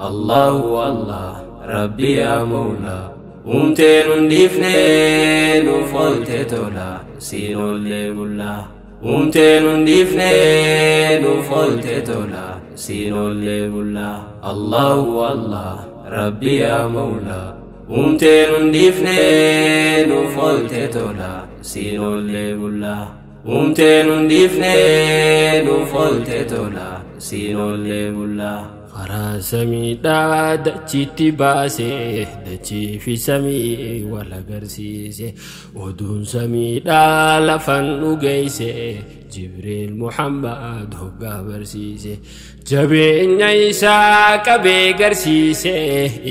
الله والله ربي يا مولا ومتين ديفنين وفوت تولا سينو اللي مولا ومتين ديفنين وفوت تولا سينو اللي مولا الله والله ربي يا مولا ومتين ديفنين وفوت تولا سينو اللي مولا ومتين ديفنين وفوت تولا siin oollee bullaa. karaa samiidhaa dachiitti baasee dachii fi samii wal agarsiise oduun samiidhaa lafan dhugeeyse jibriil muhammad hoggaa barsiise jabeenya isaa qabee garsiise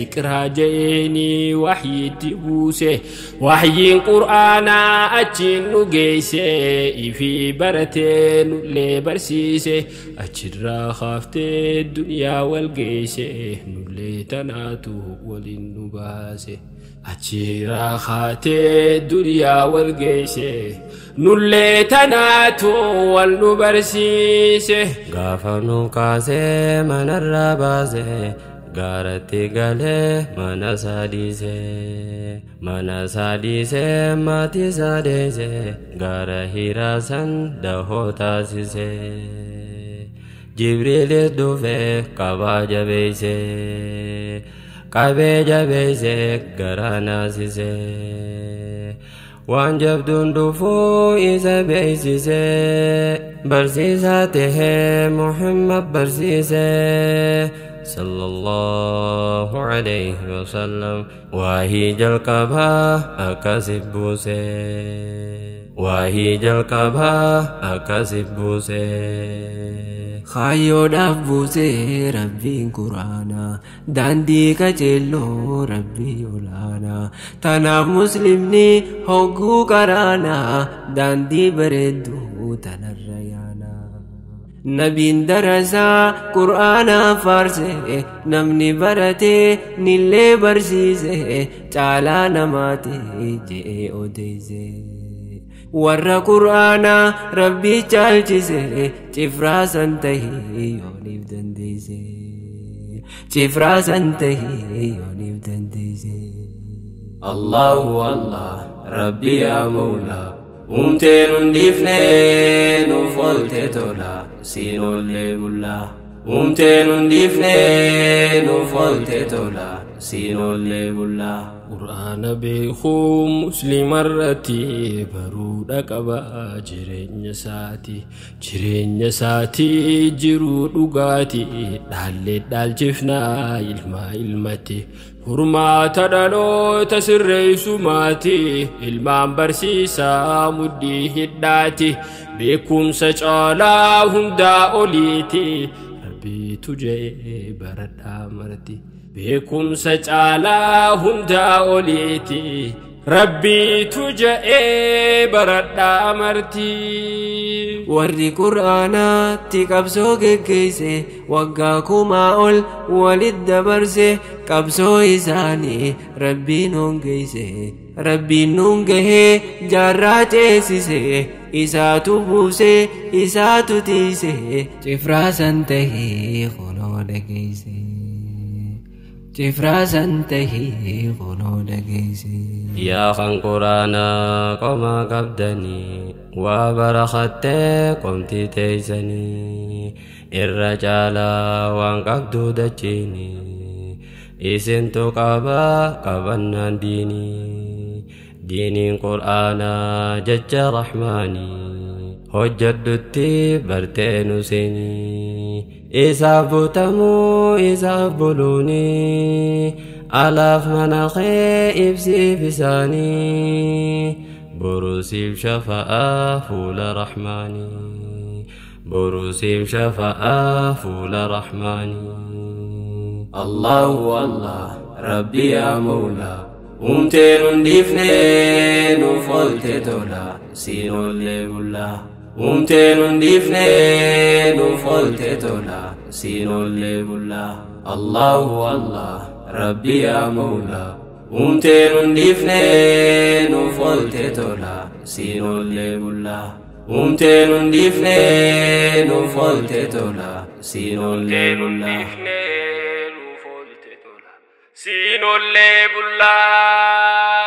iqraa je'eeni waxyiitti buuse waxyiin qur'aanaa achiin dhugeeyse ifii baratee nullee barsiise achirraa kaaftee duniyaa wal geeyse nullee tanaatu اچیرا خاته دنیا ورگیره نلی تناتو و نبرسیه گفتنو کازه من را بازه گارتی گله من ازادیه من ازادیه ماتی زادیه گارهای رسان دهوتازیه جبریل دو به کوادی بیشه qabee jabeeysee garaa naasisee waan jabduun dhufuu isa beeysisee barsiisaa tahee muhammad barsiisee صلى الله عليه وسلم وهي جلقبها أكسب بوسي وهي جلقبها أكسب بوسي Kaayyoodhaaf buusee rabbiin quraanaa daandii qajeelloo rabbii olaanaa tanaaf muslimni hogguu qaraanaa daandii bareedduu tanarra yaanaa. Nabiin darasaa qur'aanaa faarsee namni baratee nillee barsiisee caalaa namaatee je'ee odeessee. Cifraa san tahee yooniif dandeeyse cifraa san tahee yooniif dandeeyse. Allahu Allah Rabbi yaa Mawlaa. Uumteen hundiifnee nuuf oolte tola siin oollee bullaa. Uumteen hundiifnee nuuf oolte tola siin oollee bullaa. qur'aana beekuu muslimarratti baruudha qaba jireenya isaati jireenya isaati jiruu dhugaati dhaallee dhaalchifnaa ilmaa ilmatti furmaata dhaloota sirreessumaati ilmaan barsiisaa muddii hidhaati beekumsa caalaa hundaa oliiti rabbiitu je'ee baradhaa marti. Isaanii rabbiin hongeesse rabbiin nuun gahee jaarraa ceesise isaatu buuse isaatu tiise cifraa san tahee kunoo dhageesse. Cifraa san tahee kunoo dhageesse. yaa kan quraanaa qoma qabdanii waa barakattee qomti teeysanii irra caalaa waan qabduu dachiini isintu qabaa qabannaan diinii diiniin qur'aanaa jecha rahmaanii hojjedhutti bartee nu seenii isaaf butamuu isaaf buluunii alaaf mana kee ibsiif isaanii burusiif shafa'aa fuula rahmaanii burusiif shafa'aa fuula rahmaanii Allahu Allah Rabbi yaa Mawlaa. Uumteen hundiifnee nuuf oolte tola siin oollee bullaa. Uumteen hundiifnee nuuf oolte tola siin oollee. Allahu Allah Rabbi yaa Mawlaa. Uumteen hundiifnee nuuf oolte tola siin oollee bullaa. Uumteen hundiifnee nuuf oolte tola siin oollee bullaa. siinollee bullaa.